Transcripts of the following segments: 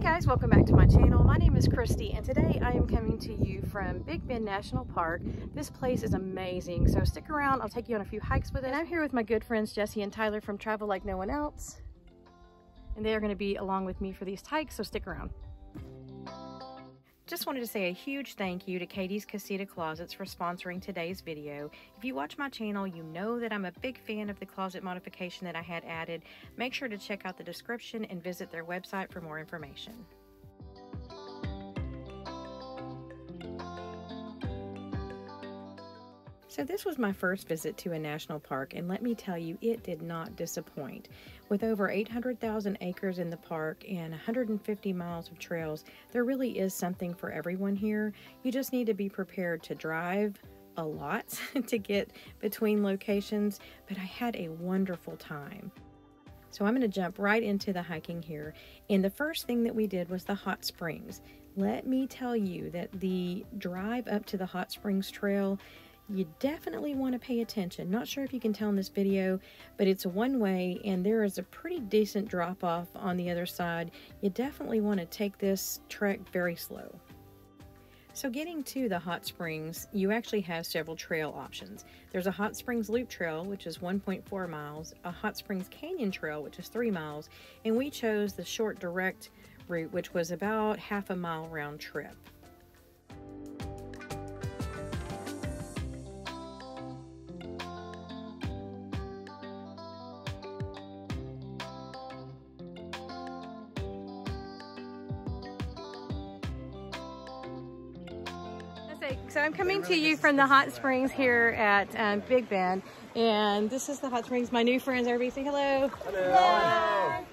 guys, welcome back to my channel. My name is Christy and today I am coming to you from Big Bend National Park. This place is amazing, so stick around. I'll take you on a few hikes with it. And I'm here with my good friends Jesse and Tyler from Travel Like No One Else. And they are going to be along with me for these hikes, so stick around. Just wanted to say a huge thank you to Katy's Casita Closets for sponsoring today's video. If you watch my channel, you know that I'm a big fan of the closet modification that I had added. Make sure to check out the description and visit their website for more information. So this was my first visit to a national park and let me tell you it did not disappoint. With over 800,000 acres in the park and 150 miles of trails, there really is something for everyone here. You just need to be prepared to drive a lot to get between locations, but I had a wonderful time. So I'm going to jump right into the hiking here. And the first thing that we did was the hot springs. Let me tell you that the drive up to the hot springs trail you definitely want to pay attention. Not sure if you can tell in this video, but it's one way and there is a pretty decent drop off on the other side. You definitely want to take this trek very slow. So getting to the hot springs, you actually have several trail options. There's a hot springs loop trail, which is 1.4 miles, a hot springs canyon trail, which is 3 miles, and we chose the short direct route, which was about half a mile round trip. So I'm coming to you from the hot springs here at um, Big Bend. And this is the hot springs. My new friends, everybody say hello. Hello.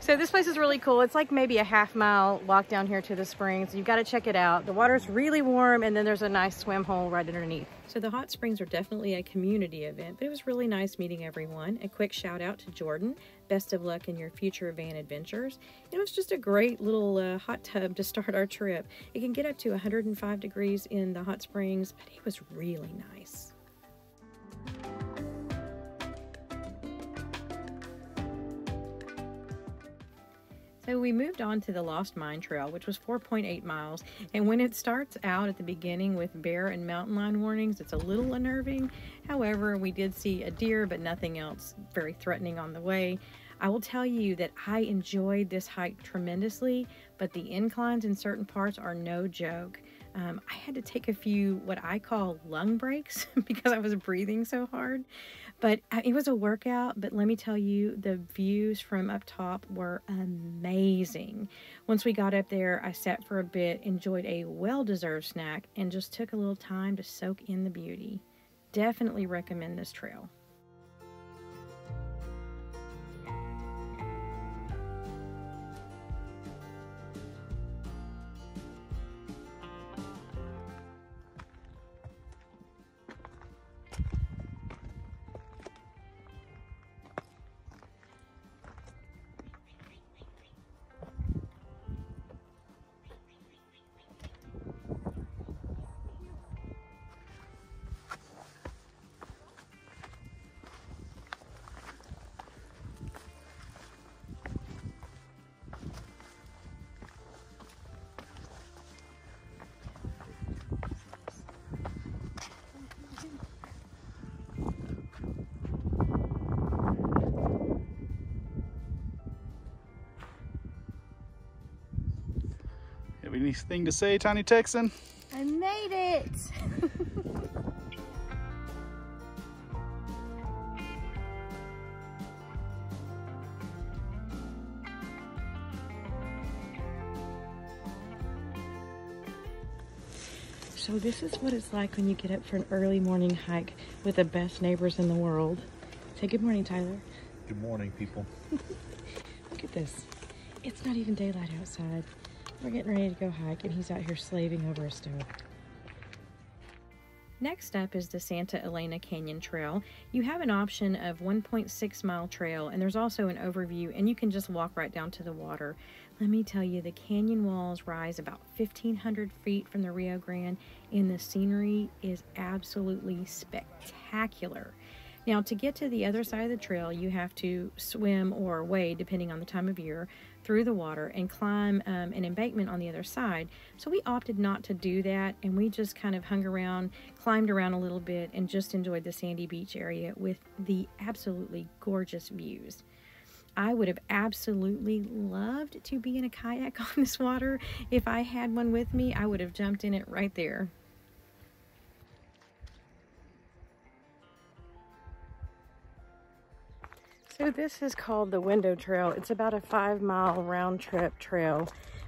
So this place is really cool. It's like maybe a half mile walk down here to the springs. You've got to check it out. The water's really warm and then there's a nice swim hole right underneath. So the hot springs are definitely a community event, but it was really nice meeting everyone. A quick shout out to Jordan. Best of luck in your future van adventures. It was just a great little uh, hot tub to start our trip. It can get up to 105 degrees in the hot springs, but it was really nice. So we moved on to the Lost Mine Trail, which was 4.8 miles. And when it starts out at the beginning with bear and mountain lion warnings, it's a little unnerving. However, we did see a deer, but nothing else very threatening on the way. I will tell you that I enjoyed this hike tremendously, but the inclines in certain parts are no joke. Um, I had to take a few what I call lung breaks because I was breathing so hard. But uh, it was a workout, but let me tell you, the views from up top were amazing. Once we got up there, I sat for a bit, enjoyed a well deserved snack, and just took a little time to soak in the beauty. Definitely recommend this trail. Have anything to say, Tiny Texan? I made it! So this is what it's like when you get up for an early morning hike with the best neighbors in the world. Say good morning, Tyler. Good morning, people. Look at this. It's not even daylight outside. We're getting ready to go hike, and he's out here slaving over a stove. Next up is the Santa Elena Canyon Trail. You have an option of 1.6 mile trail, and there's also an overview, and you can just walk right down to the water. Let me tell you, the canyon walls rise about 1,500 feet from the Rio Grande, and the scenery is absolutely spectacular. Now, to get to the other side of the trail, you have to swim or wade, depending on the time of year, through the water and climb um, an embankment on the other side. So we opted not to do that and we just kind of hung around, climbed around a little bit, and just enjoyed the sandy beach area with the absolutely gorgeous views. I would have absolutely loved to be in a kayak on this water. If I had one with me, I would have jumped in it right there. So this is called the Window Trail. It's about a five mile round trip trail.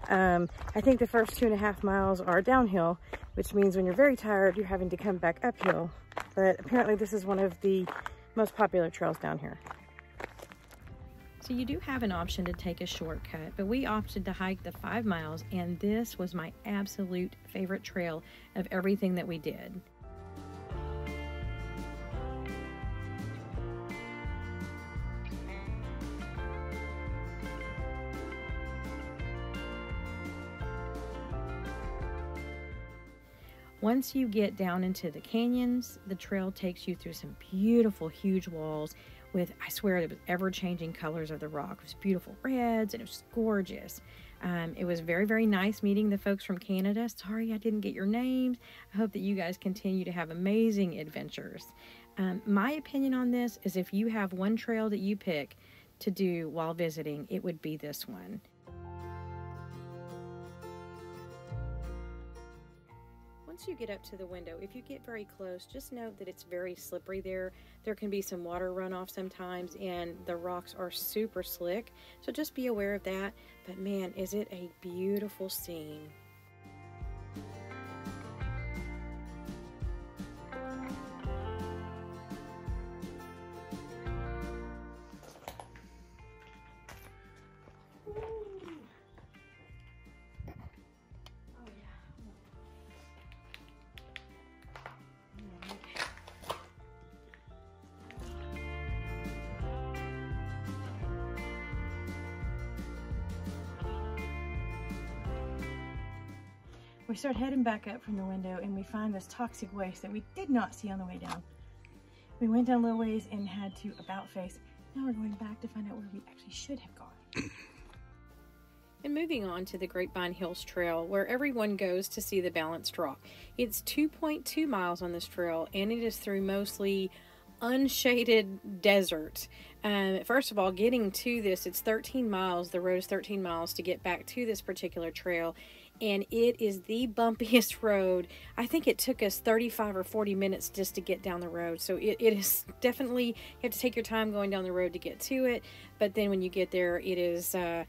Um, I think the first two and a half miles are downhill, which means when you're very tired, you're having to come back uphill. But apparently this is one of the most popular trails down here. So you do have an option to take a shortcut, but we opted to hike the five miles, and this was my absolute favorite trail of everything that we did. Once you get down into the canyons, the trail takes you through some beautiful, huge walls with, I swear, it was ever changing colors of the rock. It was beautiful reds and it was gorgeous. Um, it was very, very nice meeting the folks from Canada. Sorry I didn't get your names. I hope that you guys continue to have amazing adventures. Um, my opinion on this is if you have one trail that you pick to do while visiting, it would be this one. Once you get up to the window, if you get very close, just note that it's very slippery there. There can be some water runoff sometimes, and the rocks are super slick. So just be aware of that. But man, is it a beautiful scene. We start heading back up from the window and we find this toxic waste that we did not see on the way down. We went down a little ways and had to about face. Now we're going back to find out where we actually should have gone. And moving on to the Grapevine Hills Trail, where everyone goes to see the balanced rock. It's 2.2 miles on this trail, and it is through mostly unshaded desert. Um, first of all, getting to this, it's 13 miles. The road is 13 miles to get back to this particular trail, and it is the bumpiest road. I think it took us 35 or 40 minutes just to get down the road. So it, it is definitely, you have to take your time going down the road to get to it. But then when you get there, it is, uh,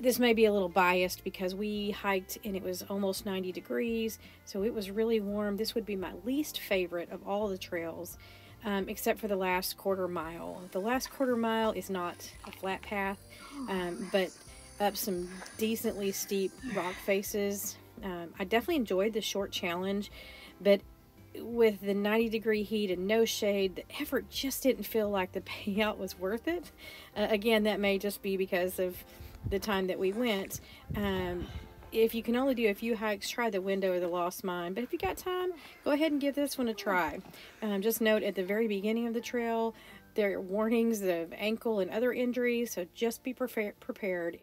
this may be a little biased because we hiked and it was almost 90 degrees. So it was really warm. This would be my least favorite of all the trails. Um, except for the last quarter mile. The last quarter mile is not a flat path, um, but up some decently steep rock faces. Um, I definitely enjoyed the short challenge, but with the 90 degree heat and no shade, the effort just didn't feel like the payout was worth it. Uh, again, that may just be because of the time that we went. Um, if you can only do a few hikes, try the window or the Lost Mine. But if you got time, go ahead and give this one a try. Um, just note at the very beginning of the trail, there are warnings of ankle and other injuries, so just be prepared.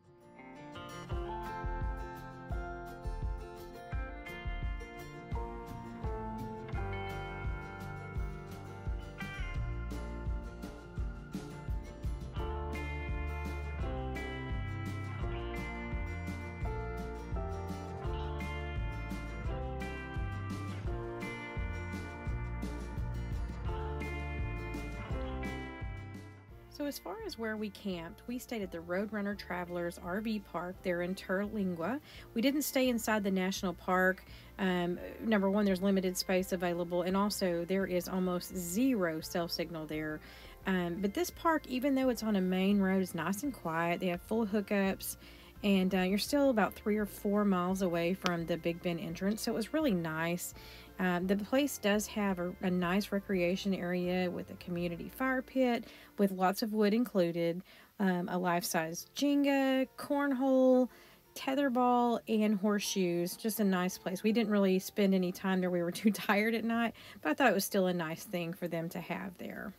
So as far as where we camped, we stayed at the Roadrunner Travelers RV Park there in Terlingua. We didn't stay inside the national park. Um, number one, there's limited space available, and also there is almost zero cell signal there. Um, but this park, even though it's on a main road, is nice and quiet. They have full hookups and uh, you're still about three or four miles away from the Big Bend entrance, so it was really nice. Um, the place does have a, a, nice recreation area with a community fire pit with lots of wood included, um, a life size Jenga, cornhole, tetherball, and horseshoes. Just a nice place. We didn't really spend any time there. We were too tired at night, but I thought it was still a nice thing for them to have there.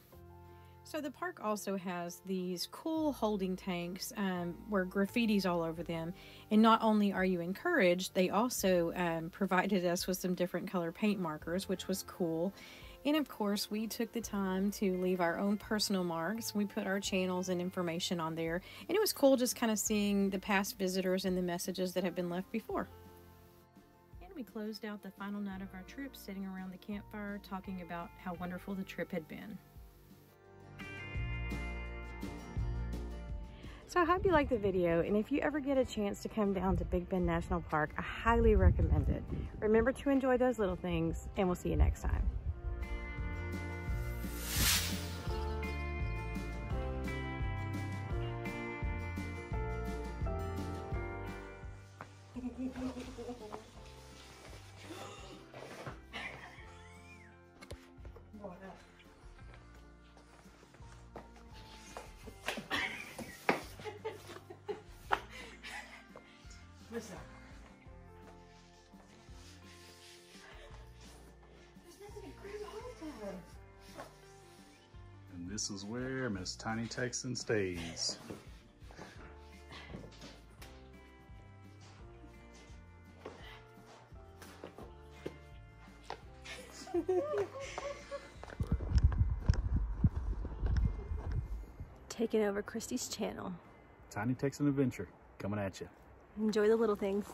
So the park also has these cool holding tanks um, where graffiti's all over them. And not only are you encouraged, they also um, provided us with some different color paint markers, which was cool. And of course, we took the time to leave our own personal marks. We put our channels and information on there. And it was cool just kind of seeing the past visitors and the messages that have been left before. And we closed out the final night of our trip sitting around the campfire talking about how wonderful the trip had been. So I hope you liked the video, and if you ever get a chance to come down to Big Bend National Park, I highly recommend it. Remember to enjoy those little things, and we'll see you next time. This is where Miss Tiny Texan stays. Taking over Christy's channel. Tiny Texan Adventure coming at you. Enjoy the little things.